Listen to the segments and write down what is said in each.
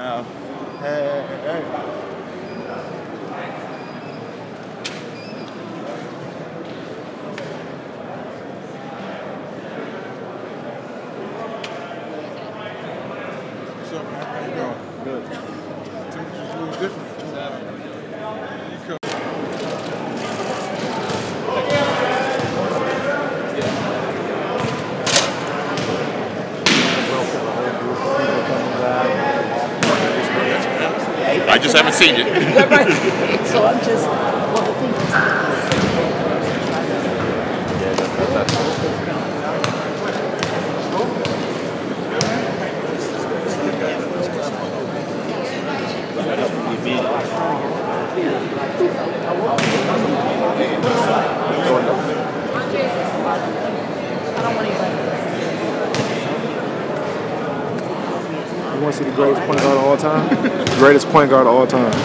No. Hey. Hey, hey. What's up, man? How you doing? Good. Temperature's a little different just haven't seen it. So I'm just, well, the thing is, I You want to see the greatest point guard of all time? greatest point guard of all time. She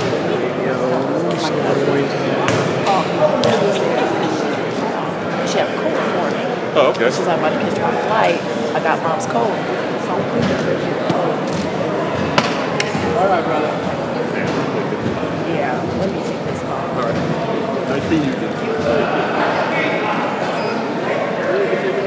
had a cold for me. Oh, okay. She's like, I'm about to catch my flight. I got mom's cold. So I'm All right, brother. Yeah, let me take this call. All right. Nice seeing you.